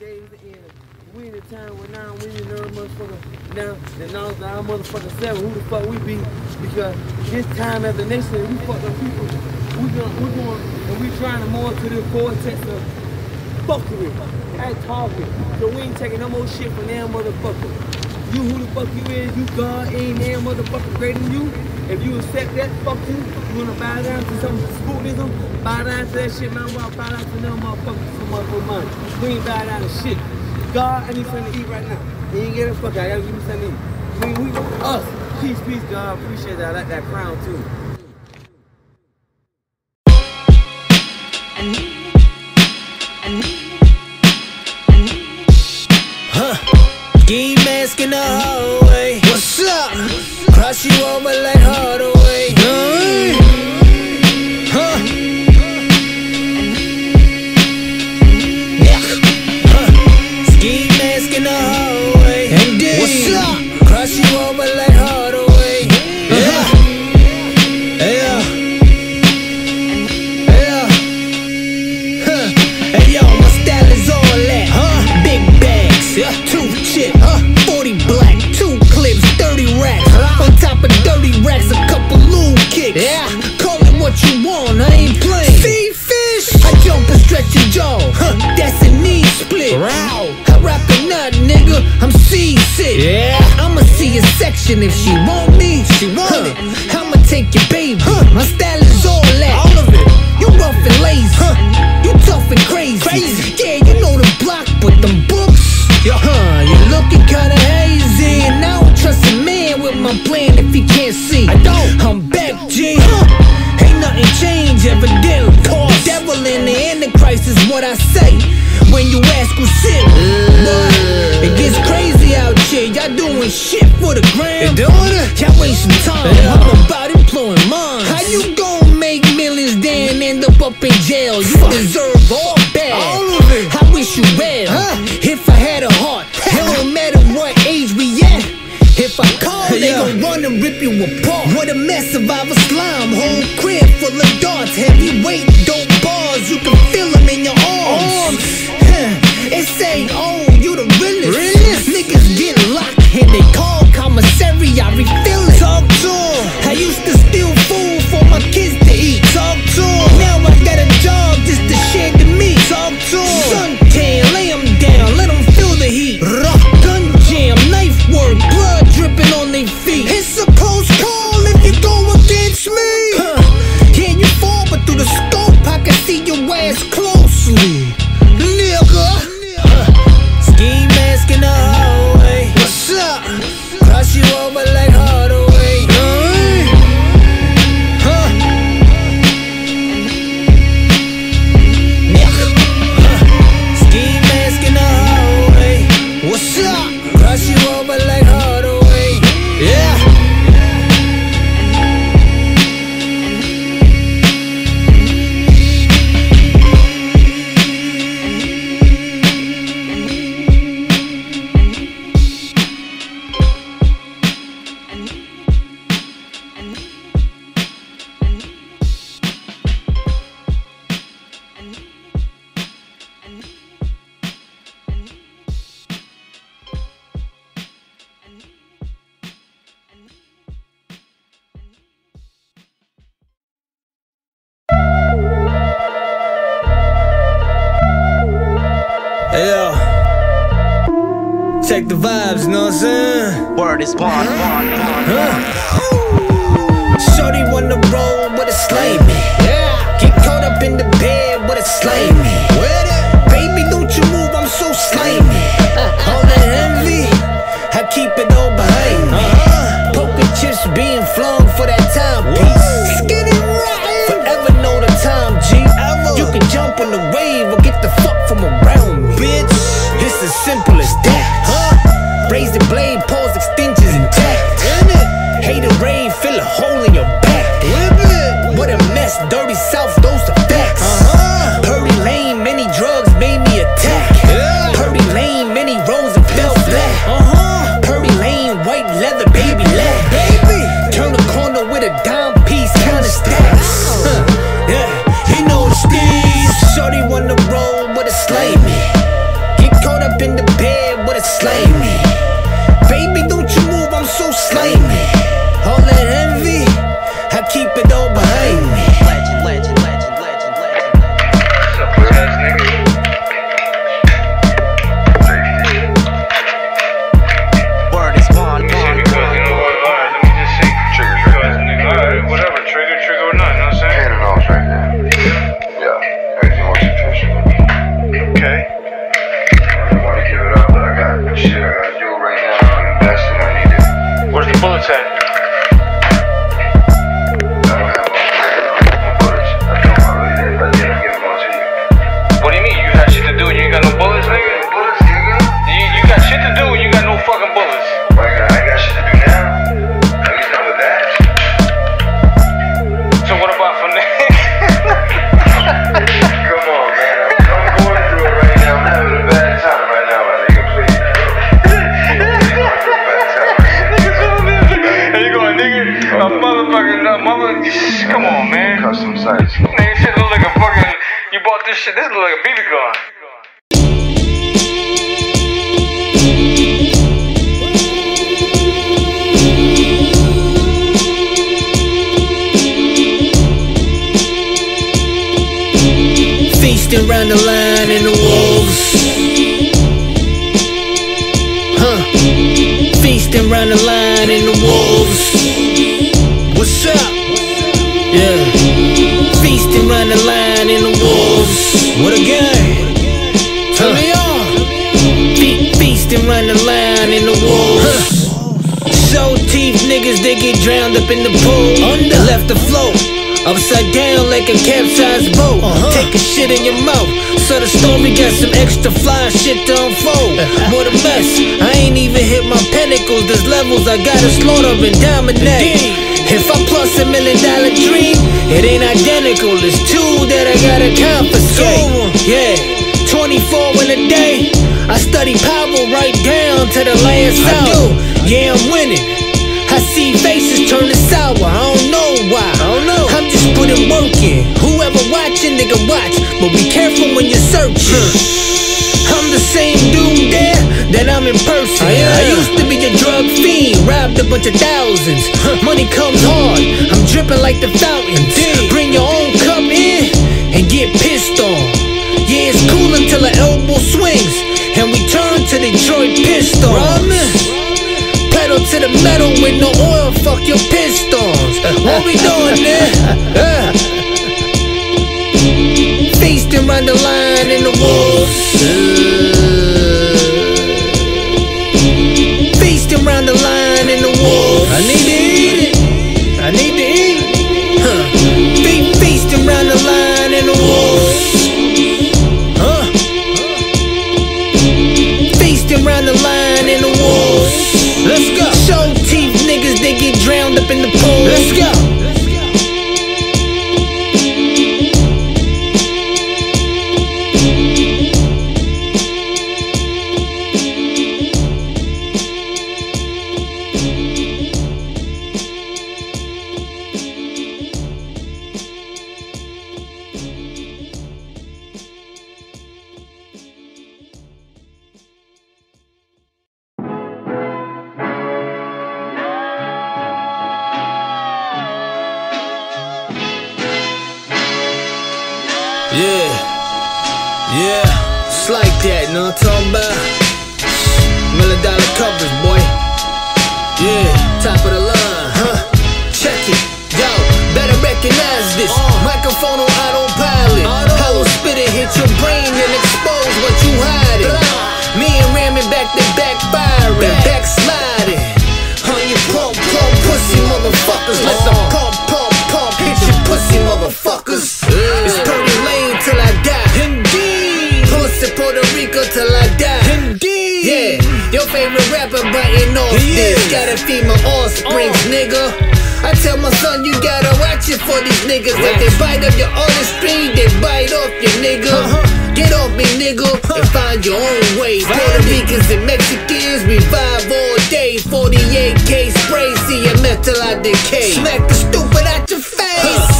nowadays and we in a time where now we need to motherfucker now that now that our motherfucker seven, who the fuck we be because this time as a nation we fuck them people. We going we going and we trying to more to the vortex of fuckery and talking. So we ain't taking no more shit from them motherfucker. You who the fuck you is, you God ain't damn motherfucker greater than you. If you accept that, fuck you. You wanna bow down to some Sputinism? Bow down to that shit, man. Bow bow down to them motherfuckers, some motherfucker money. We ain't bow down to shit. God, I need something to eat right now. He ain't get a fuck. I gotta give me something to eat. We, we, us. Peace, peace, God. Appreciate that. I like that crown too. Ski mask in the hallway. Cross you over like Hardaway. Huh? A section if she want me. She want it. I'ma take your baby. My style is all that. All of it. You rough and lazy. Huh. You tough and crazy. Crazy. Yeah, you know the block, but them books. Yo, huh? You're looking kinda hazy, and I don't trust a man with my plan if he can't see. I don't. I'm back, G. Ain't nothing changed, evidently. The devil in the Antichrist is what I say when you ask who's sin. Rip. What a mess of Hey, yo. Check the vibes, know what I'm saying? Word is born, born, born. Shorty wanna roll with a slavey. Yeah. Get caught up in the bed with a slavey. Baby, don't you move, I'm so slimy. Uh-uh. All that envy, I keep it all behind me. Uh-huh. Poker chips being flung for that timepiece. Skinny jump on the wave or get the fuck from around me. Bitch, it's as simple as that. Huh? Raise the blade, pause extensions intact. Hate a rain, fill a hole in your back. What a mess, dirty south, those are look like a BB gun. Feasting round the line in the wolves. Huh. Feasting round the line in the wolves. What a game. Turn me on. Fe- feasting round the line in the wolves. Show teeth niggas, they get drowned up in the pool. Under. Left afloat. Upside down like a capsized boat. Uh-huh. Take a shit in your mouth. So the story got some extra fly shit to unfold. What a mess. I ain't even hit my pinnacles. There's levels I gotta slaughter and dominate. If I plus a million dollar dream, it ain't identical. It's two that I gotta confiscate. Yeah. 24 in a day. I study power right down to the last hour. Yeah, I'm winning. I see faces turning sour. I don't know why. I don't know. I'm just putting work in. Whoever watching, nigga, watch. But be careful when you're searching. Robbed a bunch of thousands. Money comes hard, I'm dripping like the fountains. Bring your own cup in and get pissed on. Yeah, it's cool until the elbow swings and we turn to Detroit Pistons. Pedal to the metal with no oil, fuck your pistons. What we doing there? Feasting round the line in the wolves. Yeah, yeah, it's like that, know what I'm talking about? Million dollar covers, boy. Yeah, top of the line, huh? Check it, yo, better recognize this. Uh. Microphone on autopilot. Hollow spit it, hit your brain and biting off this. Gotta feed my offsprings, nigga. I tell my son you gotta watch it for these niggas. If they bite up your artistry, they bite off your nigga. Get off me, nigga, and find your own way. Puerto Ricans and Mexicans, we vibe all day. 48K spray, CMF till I decay. Smack the stupid out your face.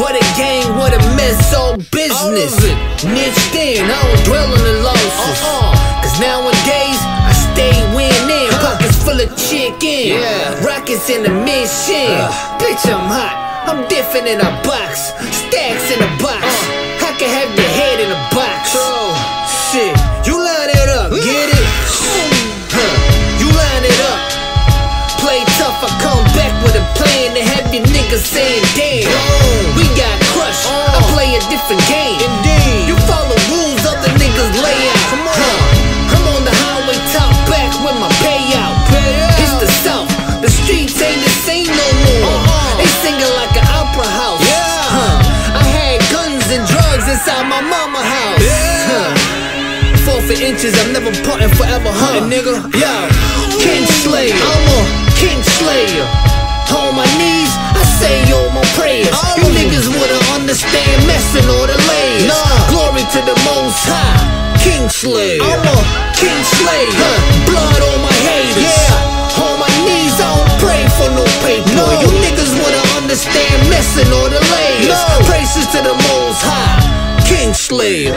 What a gang, what a mess, all business. Niched in, I don't dwell on the losses. Cause now Benz in the mission. Uh. Bitch, I'm hot. I'm different in a box. Stacks in a box. Uh. I can have your head in a box. Shit, you line it up, get it? Huh, you line it up. Play tough, I come back with a plan to have your niggas saying, damn, we got crushed. I uh. play a different game. For inches, I'm never parting, forever hunting, nigga. Yo, King Slayer, I'm a King Slayer. On my knees, I say all my prayers. You niggas wouldn't understand messing or the layers. Glory to the Most High, King Slayer. I'm a King Slayer. Blood on my haters. Yeah. On my knees, I don't pray for no paper. No. You niggas wouldn't understand messing or the layers. Praises to the Most High, King Slayer.